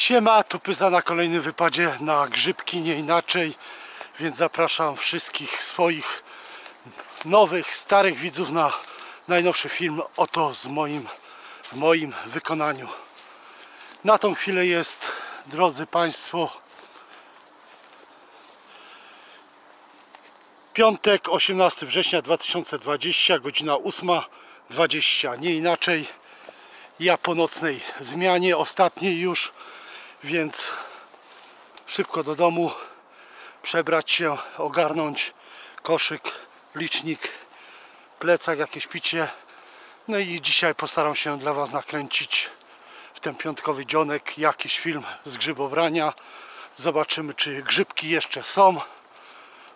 Siema, tu Pyza na kolejnym wypadzie na grzybki, nie inaczej. Więc zapraszam wszystkich swoich nowych, starych widzów na najnowszy film oto z moim, w moim wykonaniu. Na tą chwilę jest, drodzy Państwo, piątek, 18 września 2020, godzina 8.20, nie inaczej. Ja po nocnej zmianie, ostatniej już, więc szybko do domu, przebrać się, ogarnąć koszyk, licznik, plecak, jakieś picie. No i dzisiaj postaram się dla Was nakręcić w ten piątkowy dzionek jakiś film z grzybobrania. Zobaczymy, czy grzybki jeszcze są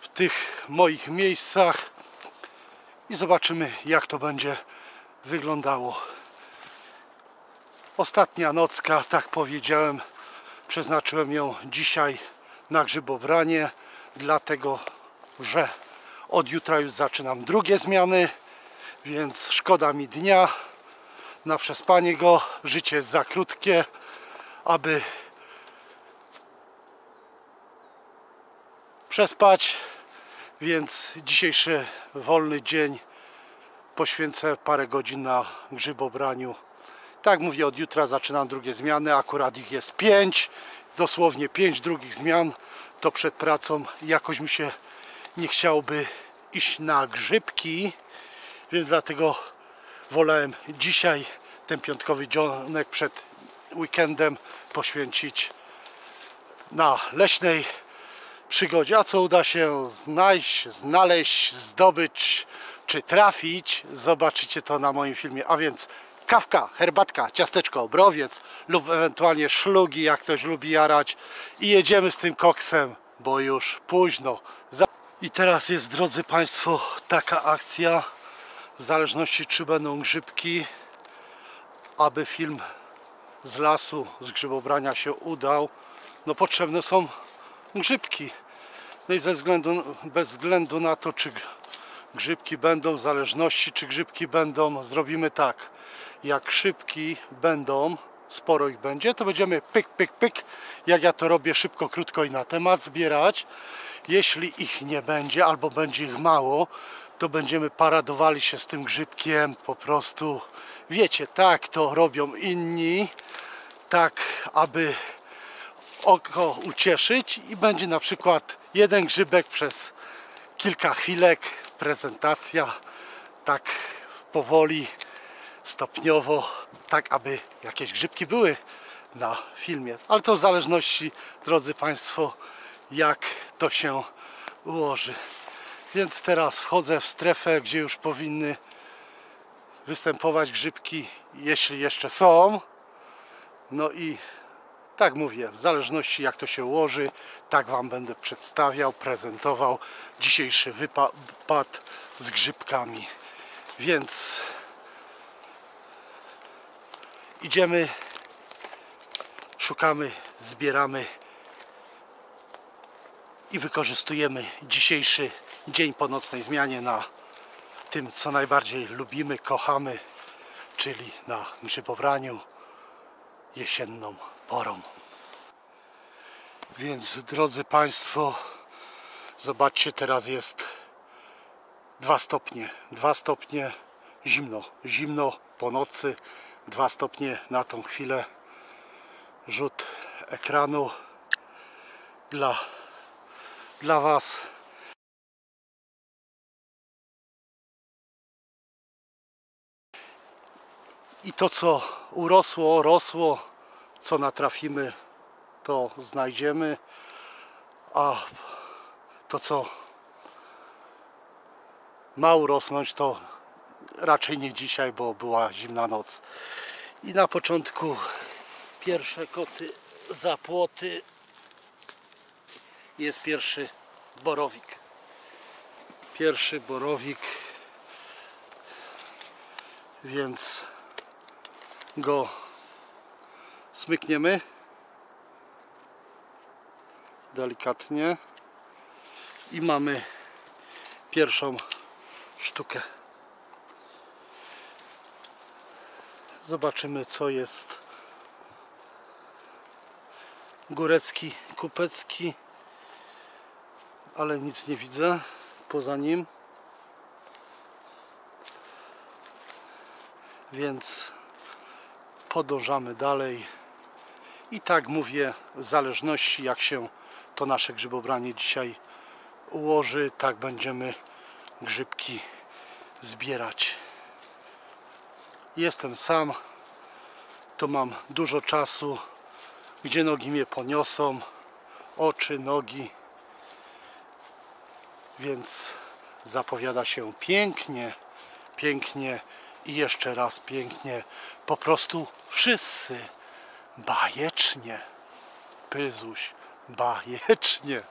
w tych moich miejscach i zobaczymy, jak to będzie wyglądało. Ostatnia nocka, tak powiedziałem, przeznaczyłem ją dzisiaj na grzybobranie, dlatego że od jutra już zaczynam drugie zmiany, więc szkoda mi dnia na przespanie go. Życie jest za krótkie, aby przespać, więc dzisiejszy wolny dzień poświęcę parę godzin na grzybobraniu. Tak mówię, od jutra zaczynam drugie zmiany, akurat ich jest pięć, dosłownie pięć drugich zmian, to przed pracą jakoś mi się nie chciałoby iść na grzybki, więc dlatego wolałem dzisiaj ten piątkowy dzionek przed weekendem poświęcić na leśnej przygodzie. A co uda się znaleźć, znaleźć, zdobyć czy trafić, zobaczycie to na moim filmie. A więc kawka, herbatka, ciasteczko, browiec lub ewentualnie szlugi, jak ktoś lubi jarać i jedziemy z tym koksem, bo już późno. I teraz jest, drodzy Państwo, taka akcja, w zależności czy będą grzybki, aby film z lasu, z grzybobrania się udał, no potrzebne są grzybki. No i ze względu, bez względu na to, czy grzybki będą, w zależności czy grzybki będą, zrobimy tak. Jak szybki będą, sporo ich będzie, to będziemy pyk, pyk, pyk, jak ja to robię szybko, krótko i na temat zbierać. Jeśli ich nie będzie, albo będzie ich mało, to będziemy paradowali się z tym grzybkiem po prostu. Wiecie, tak to robią inni, tak aby oko ucieszyć i będzie na przykład jeden grzybek przez kilka chwilek, prezentacja, tak powoli, stopniowo, tak aby jakieś grzybki były na filmie. Ale to w zależności, drodzy Państwo, jak to się ułoży. Więc teraz wchodzę w strefę, gdzie już powinny występować grzybki, jeśli jeszcze są. No i tak mówię, w zależności jak to się ułoży, tak Wam będę przedstawiał, prezentował dzisiejszy wypad z grzybkami. Więc idziemy, szukamy, zbieramy i wykorzystujemy dzisiejszy dzień po nocnej zmianie na tym, co najbardziej lubimy, kochamy, czyli na grzybobraniu jesienną porą. Więc drodzy Państwo, zobaczcie, teraz jest 2 stopnie, 2 stopnie zimno, zimno po nocy, 2 stopnie na tą chwilę. Rzut ekranu dla, dla Was. I to co urosło, rosło, co natrafimy, to znajdziemy, a to co ma urosnąć, to raczej nie dzisiaj, bo była zimna noc. I na początku pierwsze koty za płoty jest pierwszy borowik. Pierwszy borowik, więc go smykniemy delikatnie i mamy pierwszą sztukę. Zobaczymy co jest Górecki, Kupecki, ale nic nie widzę poza nim. Więc podążamy dalej. I tak mówię, w zależności jak się to nasze grzybobranie dzisiaj ułoży, tak będziemy grzybki zbierać. Jestem sam, to mam dużo czasu, gdzie nogi mnie poniosą, oczy, nogi, więc zapowiada się pięknie, pięknie i jeszcze raz pięknie. Po prostu wszyscy bajecznie. Pyzuś, bajecznie.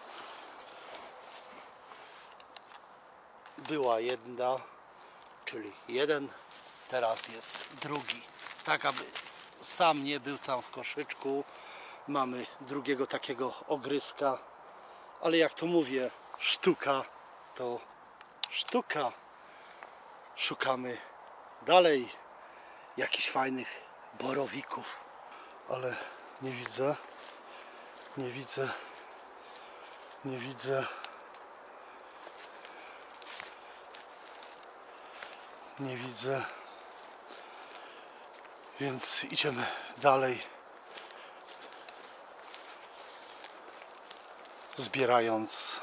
Była jedna, czyli jeden, teraz jest drugi. Tak, aby sam nie był tam w koszyczku. Mamy drugiego takiego ogryska, ale jak to mówię, sztuka to sztuka. Szukamy dalej jakichś fajnych borowików, ale nie widzę, nie widzę, nie widzę. Nie widzę. Więc idziemy dalej. Zbierając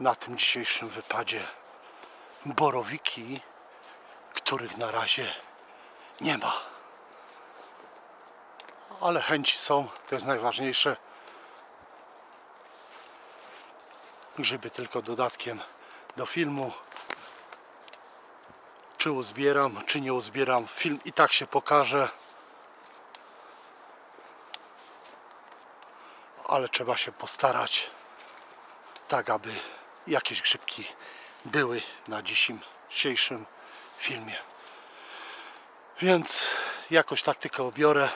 na tym dzisiejszym wypadzie borowiki, których na razie nie ma. Ale chęci są, to jest najważniejsze. Grzyby tylko dodatkiem do filmu. Czy uzbieram, czy nie uzbieram, film i tak się pokaże. Ale trzeba się postarać, tak aby jakieś grzybki były na dzisiejszym filmie. Więc jakoś taktykę obiorę.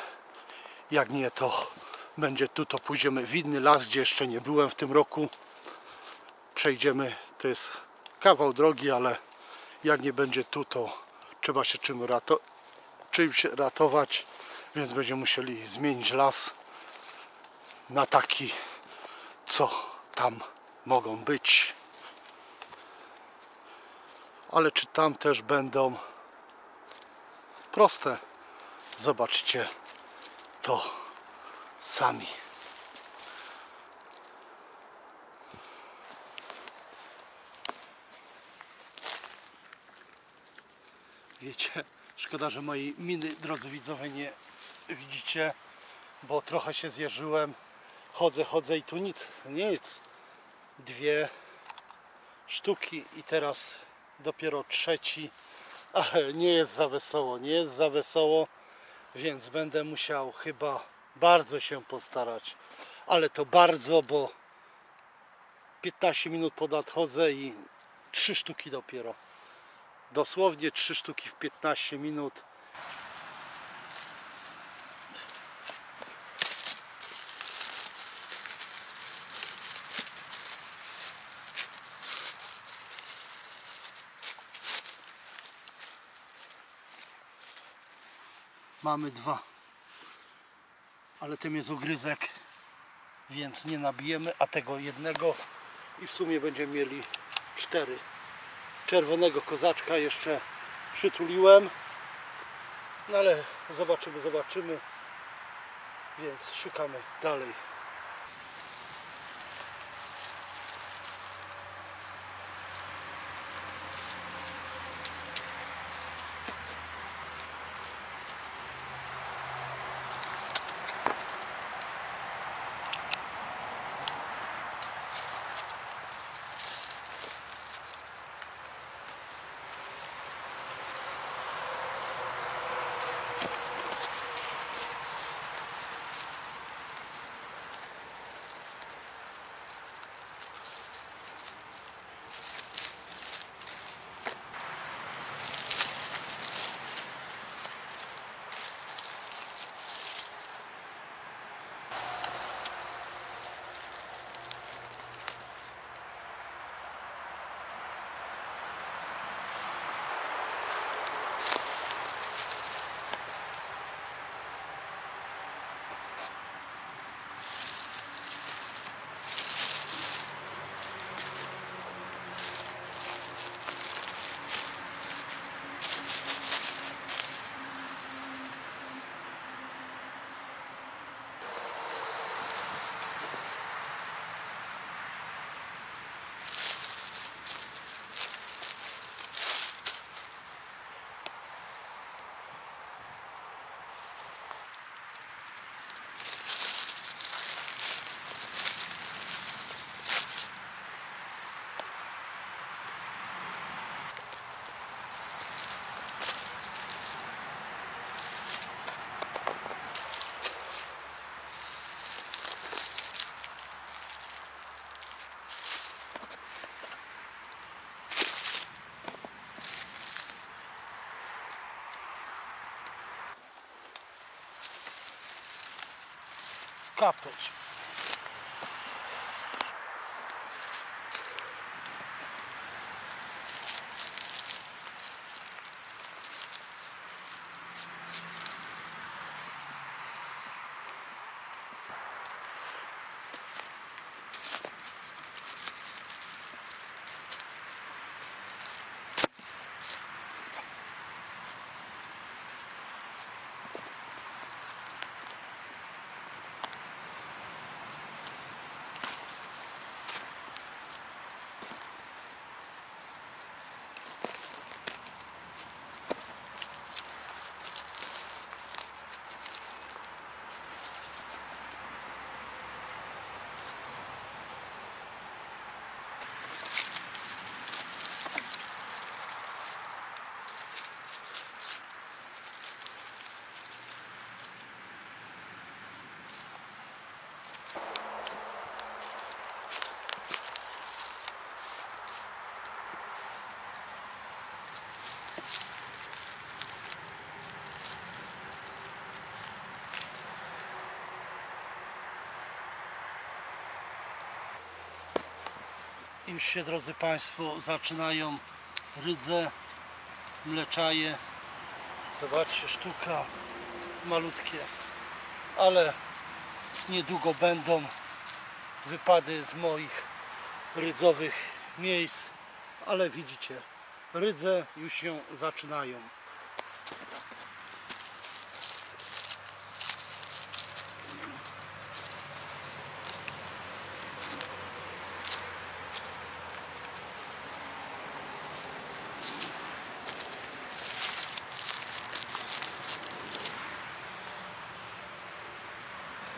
Jak nie, to będzie tu, to pójdziemy w inny las, gdzie jeszcze nie byłem w tym roku. Przejdziemy, to jest kawał drogi, ale jak nie będzie tu, to trzeba się czym rato czymś ratować, więc będziemy musieli zmienić las na taki, co tam mogą być. Ale czy tam też będą proste? Zobaczcie to sami. Wiecie, szkoda, że mojej miny, drodzy widzowie, nie widzicie, bo trochę się zjeżyłem. Chodzę, chodzę i tu nic, nic. Dwie sztuki i teraz dopiero trzeci, ale nie jest za wesoło, nie jest za wesoło, więc będę musiał chyba bardzo się postarać. Ale to bardzo, bo 15 minut ponadchodzę i trzy sztuki dopiero. Dosłownie trzy sztuki w 15 minut. Mamy dwa. Ale tym jest ogryzek, więc nie nabijemy, a tego jednego i w sumie będziemy mieli cztery czerwonego kozaczka jeszcze przytuliłem. No ale zobaczymy, zobaczymy. Więc szukamy dalej. couples. Już się, drodzy Państwo, zaczynają rydze, mleczaje. Zobaczcie, sztuka malutkie, ale niedługo będą wypady z moich rydzowych miejsc, ale widzicie, rydze już się zaczynają.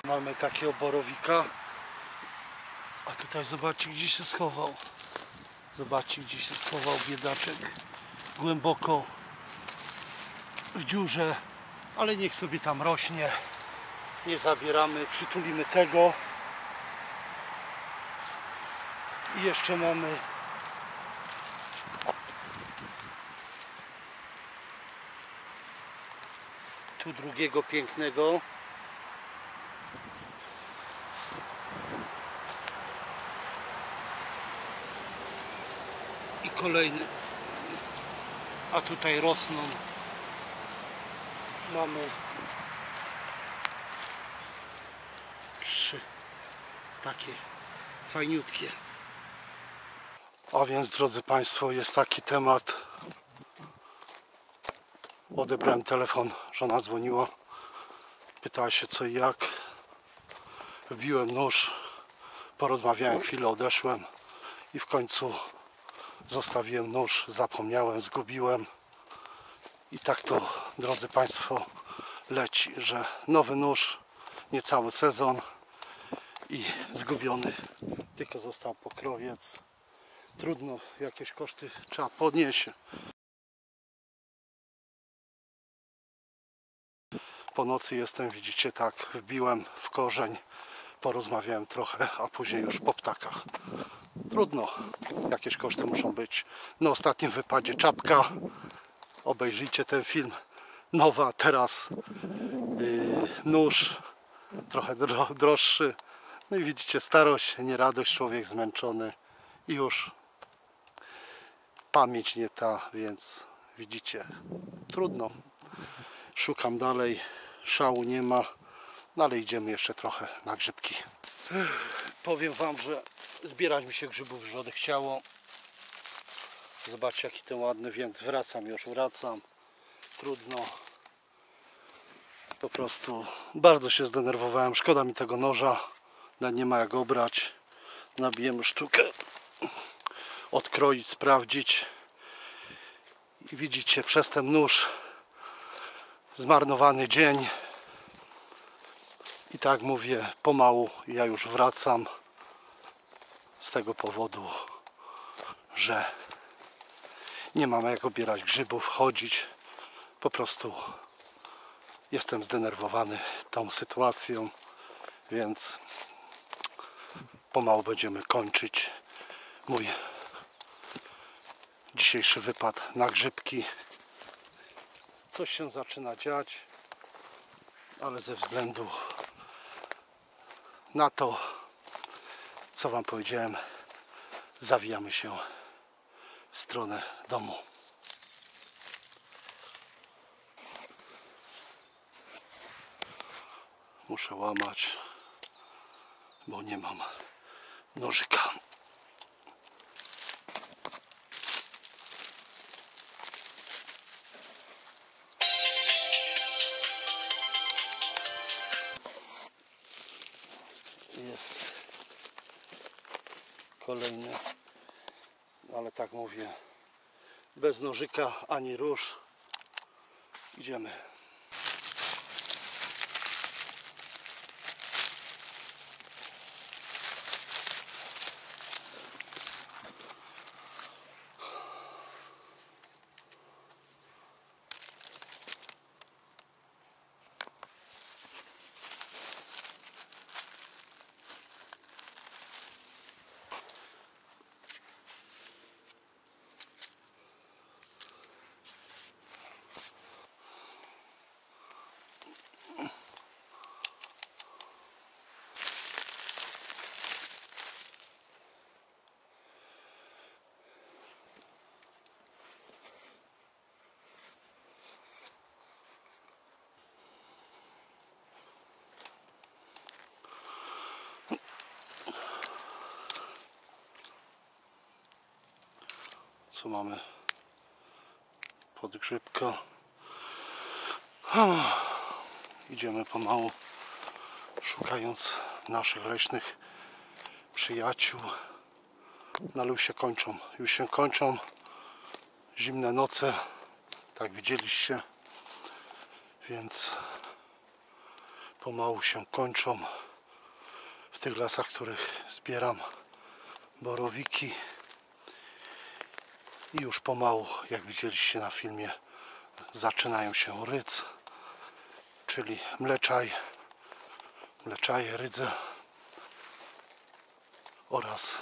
Mamy takiego borowika. A tutaj zobaczcie gdzie się schował. Zobaczcie gdzie się schował biedaczek. Głęboko w dziurze. Ale niech sobie tam rośnie. Nie zabieramy, przytulimy tego. I jeszcze mamy tu drugiego pięknego. Kolejny. A tutaj rosną. Mamy trzy takie fajniutkie. A więc drodzy Państwo, jest taki temat. Odebrałem telefon, żona dzwoniła. Pytała się co i jak. Wbiłem nóż, porozmawiałem chwilę, odeszłem i w końcu Zostawiłem nóż, zapomniałem, zgubiłem. I tak to, drodzy Państwo, leci, że nowy nóż, niecały sezon i zgubiony. Tylko został pokrowiec. Trudno, jakieś koszty trzeba podnieść. Po nocy jestem, widzicie, tak, wbiłem w korzeń, porozmawiałem trochę, a później już po ptakach. Trudno, jakieś koszty muszą być. Na ostatnim wypadzie czapka. Obejrzyjcie ten film. Nowa, teraz yy, nóż, trochę dro, droższy. No i widzicie, starość, nieradość, człowiek zmęczony i już pamięć nie ta, więc widzicie, trudno. Szukam dalej, szału nie ma, no ale idziemy jeszcze trochę na grzybki. Powiem Wam, że zbierać mi się grzybów już odechciało. Zobaczcie jaki ten ładny, więc wracam już, wracam. Trudno. Po prostu bardzo się zdenerwowałem. Szkoda mi tego noża. Nie ma jak obrać. Nabijemy sztukę. Odkroić, sprawdzić. I widzicie, przez ten nóż zmarnowany dzień. I tak mówię, pomału ja już wracam z tego powodu, że nie mam jak obierać grzybów, chodzić. Po prostu jestem zdenerwowany tą sytuacją, więc pomału będziemy kończyć mój dzisiejszy wypad na grzybki. Coś się zaczyna dziać, ale ze względu na to, co Wam powiedziałem, zawijamy się w stronę domu. Muszę łamać, bo nie mam nożyka. Kolejny, ale tak mówię, bez nożyka ani róż. Idziemy. Co mamy? Podgrzybka. Idziemy pomału, szukając naszych leśnych przyjaciół. No już się kończą. Już się kończą zimne noce. Tak widzieliście. Więc pomału się kończą w tych lasach, których zbieram borowiki. I już pomału, jak widzieliście na filmie, zaczynają się ryc, czyli mleczaj, mleczaje, rydze oraz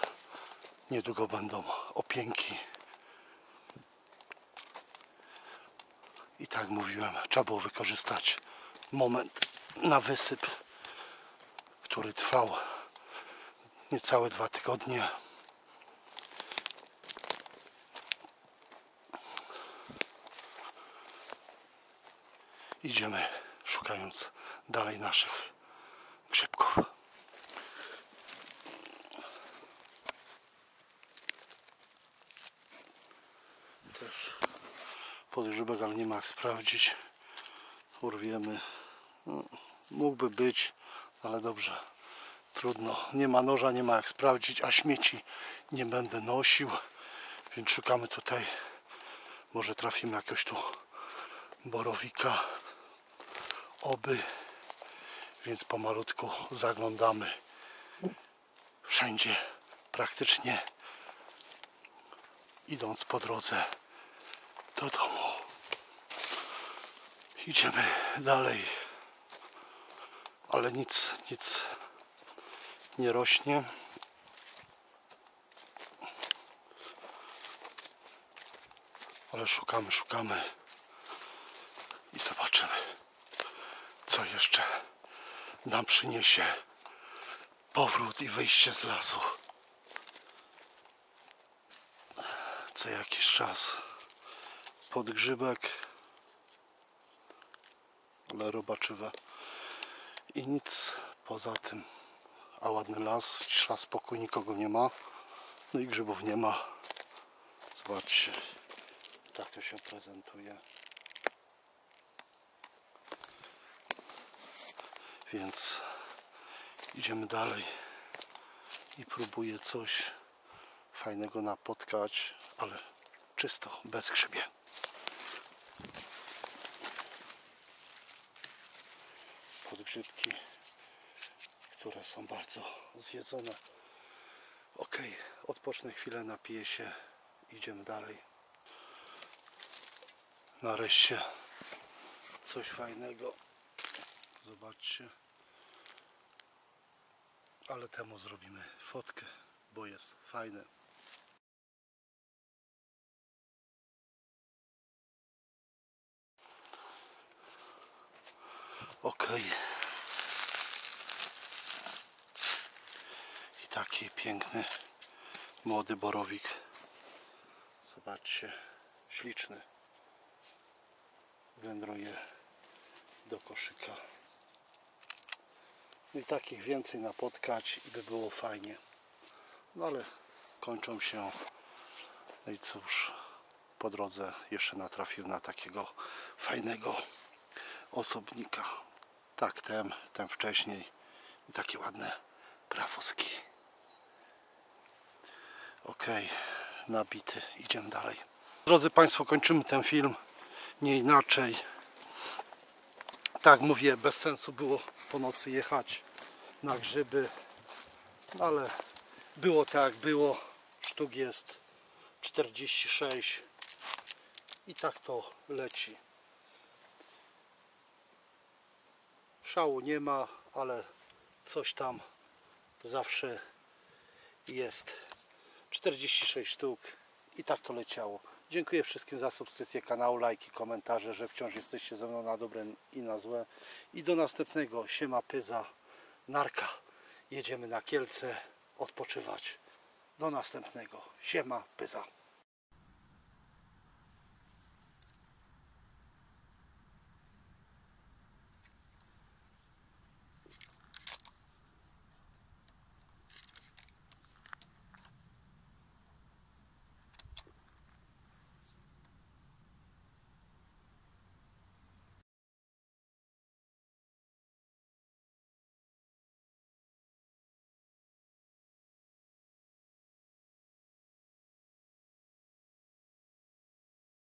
niedługo będą opięki. I tak mówiłem, trzeba było wykorzystać moment na wysyp, który trwał niecałe dwa tygodnie. Idziemy szukając dalej naszych grzybków. Też podgrzybek, ale nie ma jak sprawdzić. Urwiemy. No, mógłby być, ale dobrze. Trudno. Nie ma noża, nie ma jak sprawdzić, a śmieci nie będę nosił. Więc szukamy tutaj. Może trafimy jakoś tu borowika oby. Więc pomalutku zaglądamy wszędzie praktycznie idąc po drodze do domu. Idziemy dalej ale nic nic nie rośnie. Ale szukamy szukamy i zobaczymy co jeszcze nam przyniesie powrót i wyjście z lasu. Co jakiś czas podgrzybek, ale robaczywe i nic poza tym. A ładny las, cisza, spokój, nikogo nie ma. No i grzybów nie ma. Zobaczcie, tak to się prezentuje. Więc idziemy dalej i próbuję coś fajnego napotkać, ale czysto, bez grzybie. Podgrzybki, które są bardzo zjedzone. Ok, odpocznę chwilę, napiję się, idziemy dalej. Nareszcie coś fajnego. Zobaczcie. Ale temu zrobimy fotkę, bo jest fajne. Ok. taki piękny młody borowik. Zobaczcie, śliczny. Wędruje do koszyka. I takich więcej napotkać i by było fajnie. No ale kończą się. No i cóż, po drodze jeszcze natrafił na takiego fajnego osobnika. Tak, ten, ten wcześniej. I takie ładne prawoski. Ok, nabity. Idziemy dalej. Drodzy Państwo, kończymy ten film. Nie inaczej. Tak mówię, bez sensu było po nocy jechać na grzyby. Ale było tak było. Sztuk jest 46 i tak to leci. Szału nie ma, ale coś tam zawsze jest. 46 sztuk i tak to leciało. Dziękuję wszystkim za subskrypcję kanału, lajki, komentarze, że wciąż jesteście ze mną na dobre i na złe. I do następnego. Siema Pyza, Narka. Jedziemy na Kielce odpoczywać. Do następnego. Siema Pyza.